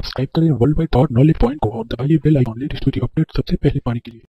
Subscribe करें। World wide thought knowledge point को और दबाइए bell icon latest video update सबसे पहले पाने के लिए।